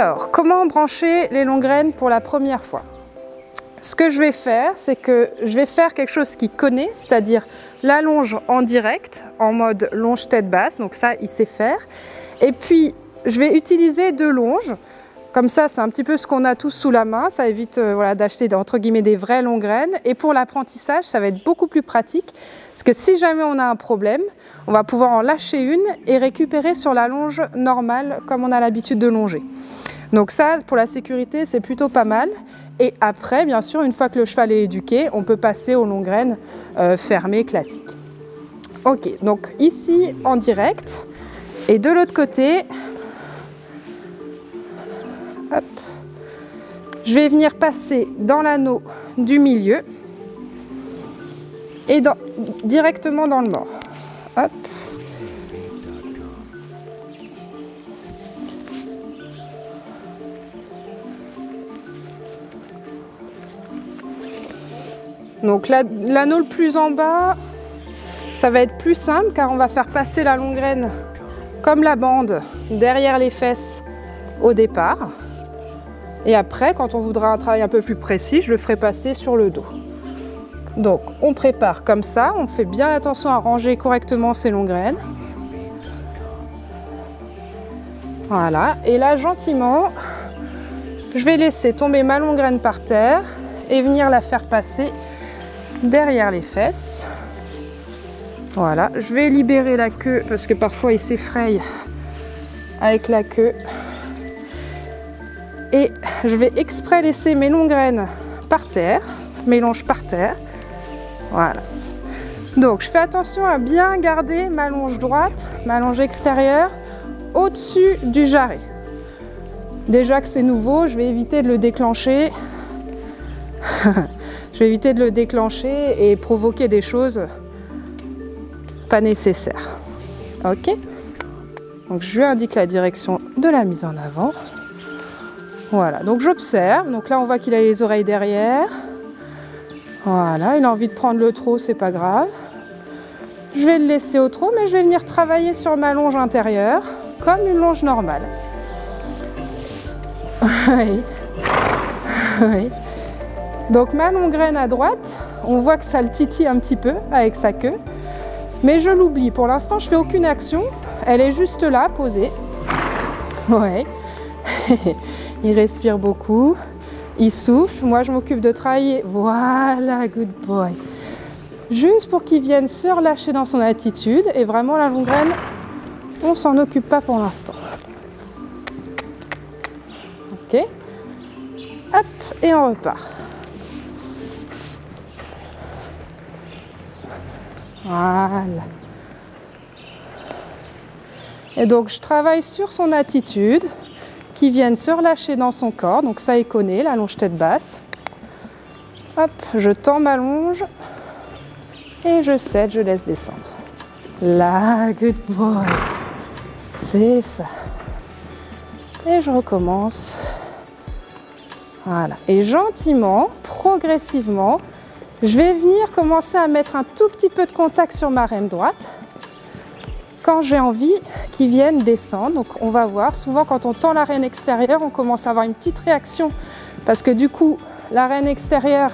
Alors, comment brancher les longues pour la première fois? Ce que je vais faire, c'est que je vais faire quelque chose qu'il connaît, c'est-à-dire la longe en direct, en mode longe tête basse, donc ça, il sait faire. Et puis, je vais utiliser deux longes. Comme ça, c'est un petit peu ce qu'on a tous sous la main. Ça évite euh, d'acheter des vraies longues graines. Et pour l'apprentissage, ça va être beaucoup plus pratique. Parce que si jamais on a un problème, on va pouvoir en lâcher une et récupérer sur la longe normale comme on a l'habitude de longer. Donc ça, pour la sécurité, c'est plutôt pas mal. Et après, bien sûr, une fois que le cheval est éduqué, on peut passer aux longues graines euh, fermées classiques. Ok, donc ici en direct. Et de l'autre côté, je vais venir passer dans l'anneau du milieu et directement dans le mort. Donc l'anneau le plus en bas, ça va être plus simple car on va faire passer la longue graine comme la bande derrière les fesses au départ. Et après, quand on voudra un travail un peu plus précis, je le ferai passer sur le dos. Donc on prépare comme ça, on fait bien attention à ranger correctement ses longues graines. Voilà, et là gentiment, je vais laisser tomber ma longue graine par terre et venir la faire passer derrière les fesses. Voilà, je vais libérer la queue parce que parfois il s'effraye avec la queue. Et je vais exprès laisser mes longues graines par terre, mélange par terre. Voilà. Donc je fais attention à bien garder ma longe droite, ma longe extérieure, au-dessus du jarret. Déjà que c'est nouveau, je vais éviter de le déclencher. je vais éviter de le déclencher et provoquer des choses pas nécessaires. Ok Donc je lui indique la direction de la mise en avant. Voilà, donc j'observe. Donc là, on voit qu'il a les oreilles derrière. Voilà, il a envie de prendre le trot, c'est pas grave. Je vais le laisser au trot, mais je vais venir travailler sur ma longe intérieure, comme une longe normale. oui. oui. Donc ma longue graine à droite, on voit que ça le titille un petit peu avec sa queue. Mais je l'oublie. Pour l'instant, je fais aucune action. Elle est juste là, posée. Ouais. il respire beaucoup. Il souffle. Moi, je m'occupe de travailler. Voilà, good boy. Juste pour qu'il vienne se relâcher dans son attitude. Et vraiment, la longue graine, on s'en occupe pas pour l'instant. Ok. Hop, et on repart. Voilà. Et donc, je travaille sur son attitude qui viennent se relâcher dans son corps. Donc ça, il connaît, la longe tête basse. Hop, je tends ma longe et je cède, je laisse descendre. Là, good boy. C'est ça. Et je recommence. Voilà. Et gentiment, progressivement, je vais venir commencer à mettre un tout petit peu de contact sur ma reine droite quand j'ai envie qu'ils viennent descendre. Donc on va voir, souvent quand on tend la reine extérieure, on commence à avoir une petite réaction parce que du coup, la reine extérieure,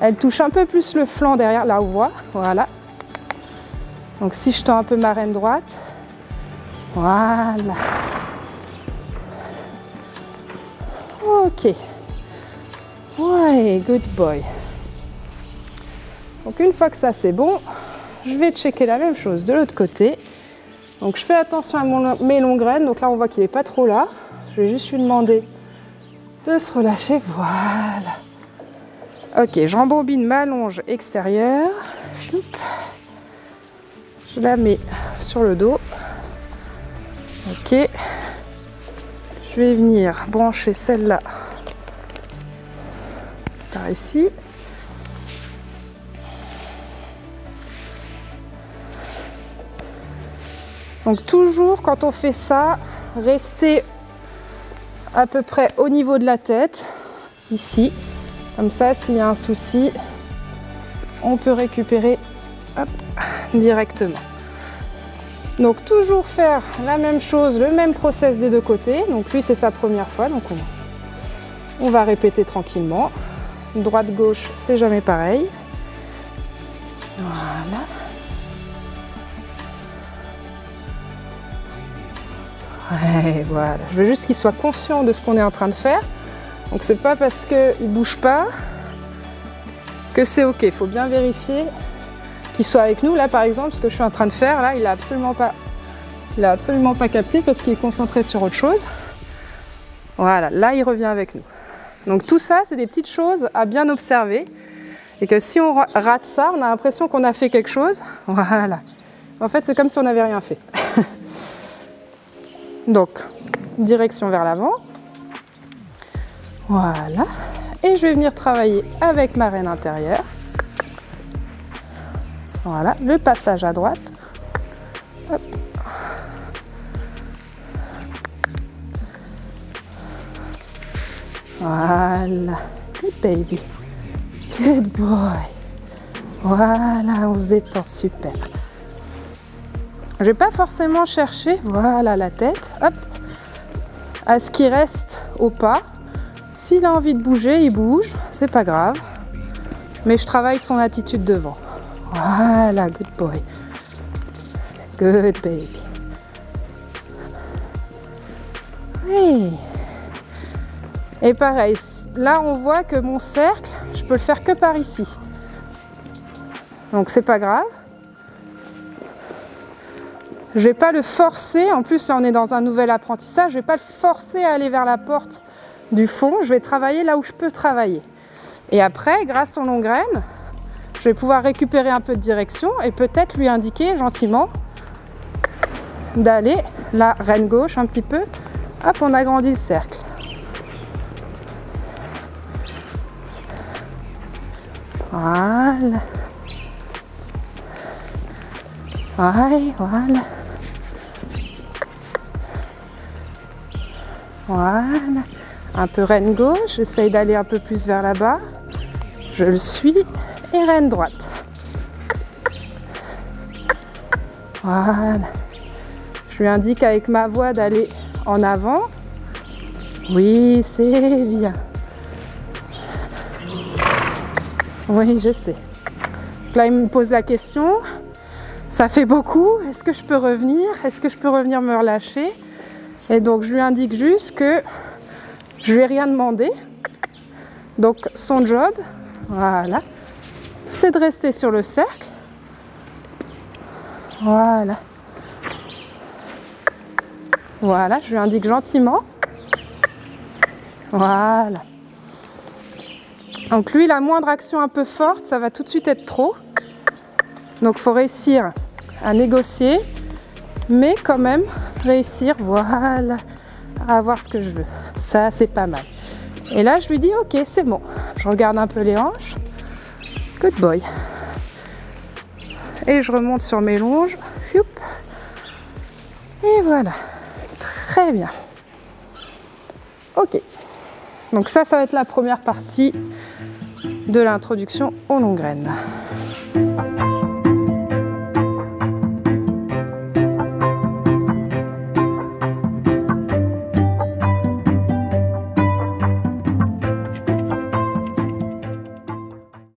elle touche un peu plus le flanc derrière, là on voit, voilà. Donc si je tends un peu ma reine droite, voilà. Ok. Ouais, good boy. Donc une fois que ça c'est bon, je vais checker la même chose de l'autre côté. Donc je fais attention à mes longues. Donc là, on voit qu'il n'est pas trop là. Je vais juste lui demander de se relâcher. Voilà. Ok, j'embobine ma longe extérieure. Je la mets sur le dos. Ok. Je vais venir brancher celle-là par ici. Donc toujours quand on fait ça, restez à peu près au niveau de la tête, ici. Comme ça, s'il y a un souci, on peut récupérer directement. Donc toujours faire la même chose, le même process des deux côtés. Donc lui c'est sa première fois, donc on, on va répéter tranquillement. Droite-gauche, c'est jamais pareil. Voilà. Ouais, voilà. Je veux juste qu'il soit conscient de ce qu'on est en train de faire. Donc c'est pas parce qu'il bouge pas que c'est ok. Il faut bien vérifier qu'il soit avec nous. Là par exemple, ce que je suis en train de faire, là, il n'a absolument pas. Il a absolument pas capté parce qu'il est concentré sur autre chose. Voilà, là il revient avec nous. Donc tout ça, c'est des petites choses à bien observer. Et que si on rate ça, on a l'impression qu'on a fait quelque chose. Voilà. En fait, c'est comme si on n'avait rien fait. Donc, direction vers l'avant. Voilà. Et je vais venir travailler avec ma reine intérieure. Voilà, le passage à droite. Voilà. Good baby. Good boy. Voilà, on se détend, super. Je vais pas forcément chercher, voilà la tête, à ce qui reste au pas. S'il a envie de bouger, il bouge, c'est pas grave. Mais je travaille son attitude devant. Voilà, good boy. Good baby. Oui. Et pareil, là on voit que mon cercle, je peux le faire que par ici. Donc c'est pas grave. Je vais pas le forcer, en plus là on est dans un nouvel apprentissage, je vais pas le forcer à aller vers la porte du fond, je vais travailler là où je peux travailler. Et après, grâce aux longues graines, je vais pouvoir récupérer un peu de direction et peut-être lui indiquer gentiment d'aller la reine gauche un petit peu. Hop, on agrandit le cercle. Voilà. Ouais, voilà. Voilà. Un peu reine gauche, j'essaye d'aller un peu plus vers là-bas. Je le suis. Et reine droite. Voilà. Je lui indique avec ma voix d'aller en avant. Oui, c'est bien. Oui, je sais. Là, il me pose la question. Ça fait beaucoup. Est-ce que je peux revenir? Est-ce que je peux revenir me relâcher? Et donc je lui indique juste que je lui ai rien demandé. Donc son job, voilà, c'est de rester sur le cercle. Voilà. Voilà, je lui indique gentiment. Voilà. Donc lui, la moindre action un peu forte, ça va tout de suite être trop. Donc il faut réussir à négocier, mais quand même réussir, voilà, à avoir ce que je veux. Ça, c'est pas mal. Et là, je lui dis, ok, c'est bon. Je regarde un peu les hanches. Good boy. Et je remonte sur mes longes. Et voilà. Très bien. Ok. Donc ça, ça va être la première partie de l'introduction aux longues graines.